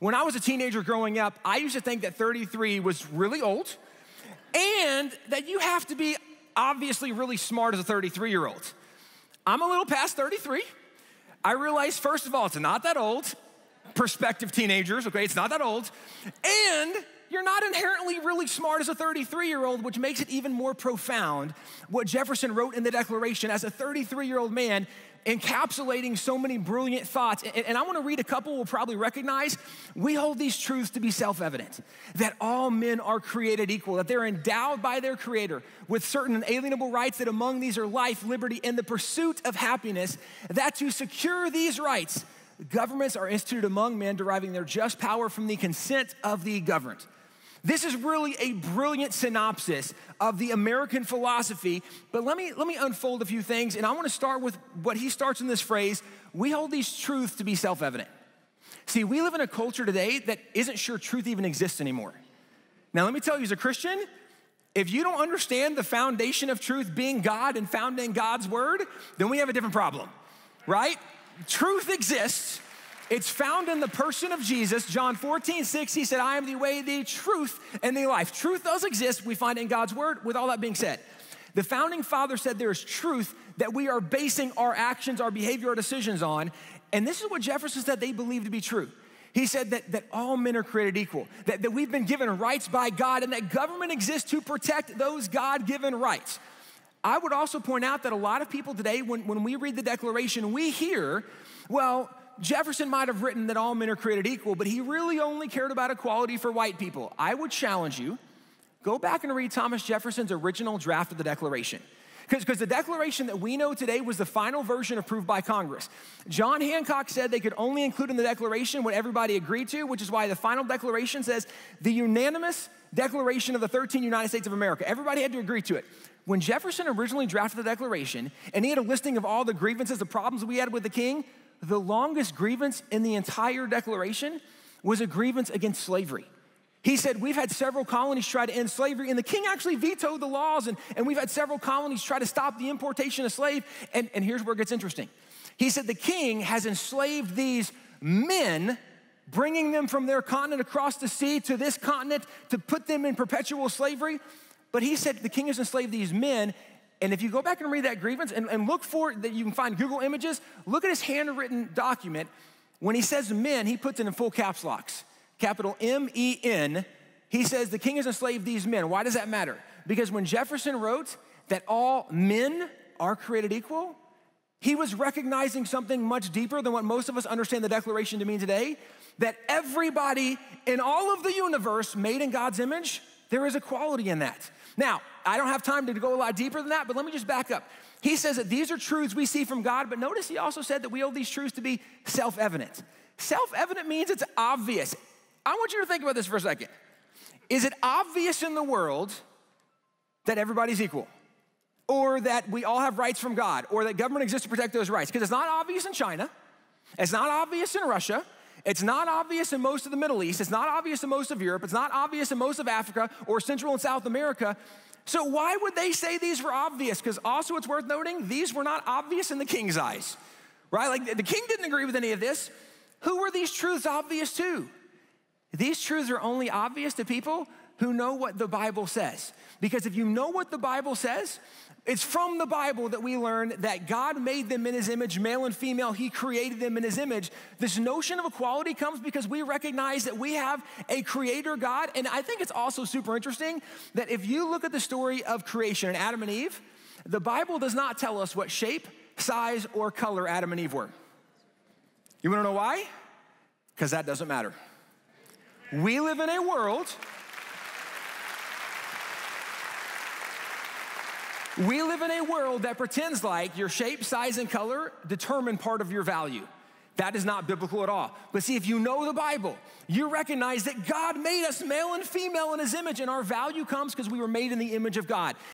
When I was a teenager growing up, I used to think that 33 was really old and that you have to be obviously really smart as a 33 year old. I'm a little past 33. I realize, first of all, it's not that old. Prospective teenagers, okay, it's not that old. And you're not inherently really smart as a 33 year old, which makes it even more profound what Jefferson wrote in the Declaration as a 33 year old man, encapsulating so many brilliant thoughts. And, and I want to read a couple we'll probably recognize. We hold these truths to be self evident that all men are created equal, that they're endowed by their Creator with certain inalienable rights, that among these are life, liberty, and the pursuit of happiness, that to secure these rights, governments are instituted among men, deriving their just power from the consent of the governed. This is really a brilliant synopsis of the American philosophy, but let me, let me unfold a few things, and I want to start with what he starts in this phrase we hold these truths to be self evident. See, we live in a culture today that isn't sure truth even exists anymore. Now, let me tell you, as a Christian, if you don't understand the foundation of truth being God and found in God's word, then we have a different problem, right? Truth exists. It's found in the person of Jesus. John 14, 6, he said, I am the way, the truth, and the life. Truth does exist. We find in God's word. With all that being said, the founding father said there is truth that we are basing our actions, our behavior, our decisions on. And this is what Jefferson said they believe to be true. He said that, that all men are created equal, that, that we've been given rights by God, and that government exists to protect those God given rights. I would also point out that a lot of people today, when, when we read the Declaration, we hear, well, Jefferson might have written that all men are created equal, but he really only cared about equality for white people. I would challenge you go back and read Thomas Jefferson's original draft of the Declaration. Because the Declaration that we know today was the final version approved by Congress. John Hancock said they could only include in the Declaration what everybody agreed to, which is why the final Declaration says the unanimous Declaration of the 13 United States of America. Everybody had to agree to it. When Jefferson originally drafted the Declaration and he had a listing of all the grievances, the problems we had with the king, the longest grievance in the entire Declaration was a grievance against slavery. He said, We've had several colonies try to end slavery, and the king actually vetoed the laws, and, and we've had several colonies try to stop the importation of slave. And, and here's where it gets interesting. He said, The king has enslaved these men, bringing them from their continent across the sea to this continent to put them in perpetual slavery. But he said, The king has enslaved these men, and if you go back and read that grievance and, and look for that, you can find Google images, look at his handwritten document. When he says men, he puts it in full caps locks, capital M E N. He says the king has enslaved these men. Why does that matter? Because when Jefferson wrote that all men are created equal, he was recognizing something much deeper than what most of us understand the Declaration to mean today that everybody in all of the universe made in God's image, there is equality in that. Now, I don't have time to go a lot deeper than that, but let me just back up. He says that these are truths we see from God, but notice he also said that we hold these truths to be self evident. Self evident means it's obvious. I want you to think about this for a second. Is it obvious in the world that everybody's equal? Or that we all have rights from God? Or that government exists to protect those rights? Because it's not obvious in China, it's not obvious in Russia, it's not obvious in most of the Middle East. It's not obvious in most of Europe. It's not obvious in most of Africa or Central and South America. So, why would they say these were obvious? Because also, it's worth noting, these were not obvious in the king's eyes, right? Like the king didn't agree with any of this. Who were these truths obvious to? These truths are only obvious to people who know what the Bible says. Because if you know what the Bible says, it's from the Bible that we learn that God made them in his image, male and female. He created them in his image. This notion of equality comes because we recognize that we have a creator God. And I think it's also super interesting that if you look at the story of creation and Adam and Eve, the Bible does not tell us what shape, size, or color Adam and Eve were. You wanna know why? Because that doesn't matter. We live in a world We live in a world that pretends like your shape, size, and color determine part of your value. That is not biblical at all. But see, if you know the Bible, you recognize that God made us male and female in his image, and our value comes because we were made in the image of God.